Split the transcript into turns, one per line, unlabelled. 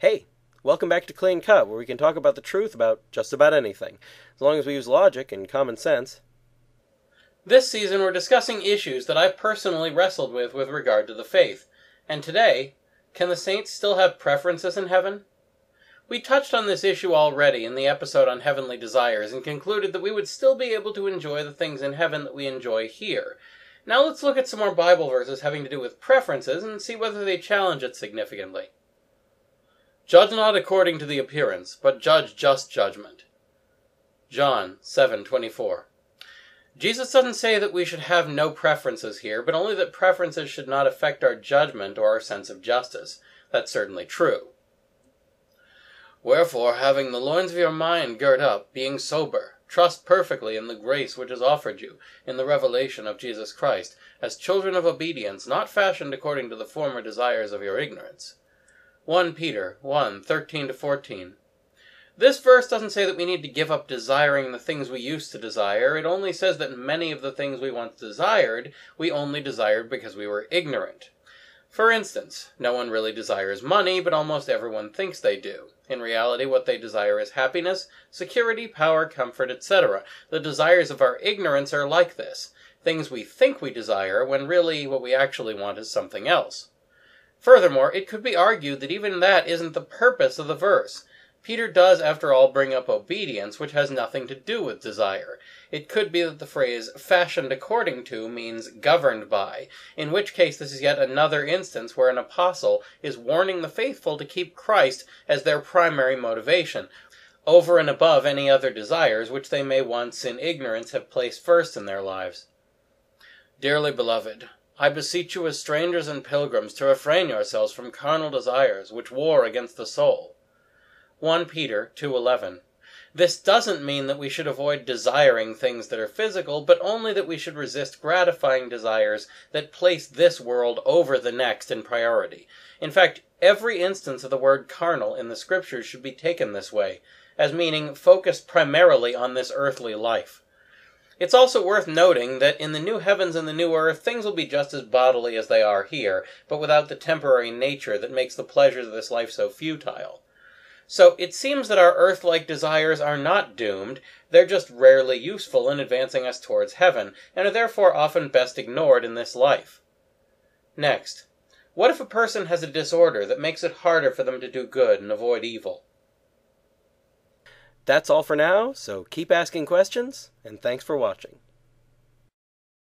Hey, welcome back to Clean Cut, where we can talk about the truth about just about anything, as long as we use logic and common sense.
This season, we're discussing issues that I've personally wrestled with with regard to the faith. And today, can the saints still have preferences in heaven? We touched on this issue already in the episode on heavenly desires and concluded that we would still be able to enjoy the things in heaven that we enjoy here. Now let's look at some more Bible verses having to do with preferences and see whether they challenge it significantly. Judge not according to the appearance, but judge just judgment. John 7:24. Jesus doesn't say that we should have no preferences here, but only that preferences should not affect our judgment or our sense of justice. That's certainly true. Wherefore, having the loins of your mind girt up, being sober, trust perfectly in the grace which is offered you in the revelation of Jesus Christ, as children of obedience, not fashioned according to the former desires of your ignorance. 1 Peter 1 13 14. This verse doesn't say that we need to give up desiring the things we used to desire. It only says that many of the things we once desired, we only desired because we were ignorant. For instance, no one really desires money, but almost everyone thinks they do. In reality, what they desire is happiness, security, power, comfort, etc. The desires of our ignorance are like this things we think we desire, when really what we actually want is something else. Furthermore, it could be argued that even that isn't the purpose of the verse. Peter does, after all, bring up obedience, which has nothing to do with desire. It could be that the phrase fashioned according to means governed by, in which case this is yet another instance where an apostle is warning the faithful to keep Christ as their primary motivation, over and above any other desires which they may once in ignorance have placed first in their lives. Dearly beloved, I beseech you as strangers and pilgrims to refrain yourselves from carnal desires which war against the soul 1 Peter 2:11. This doesn't mean that we should avoid desiring things that are physical, but only that we should resist gratifying desires that place this world over the next in priority. In fact, every instance of the word carnal in the scriptures should be taken this way, as meaning focused primarily on this earthly life. It's also worth noting that in the new heavens and the new earth, things will be just as bodily as they are here, but without the temporary nature that makes the pleasures of this life so futile. So it seems that our earth like desires are not doomed, they're just rarely useful in advancing us towards heaven, and are therefore often best ignored in this life. Next, what if a person has a disorder that makes it harder for them to do good and avoid evil?
That's all for now, so keep asking questions, and thanks for watching.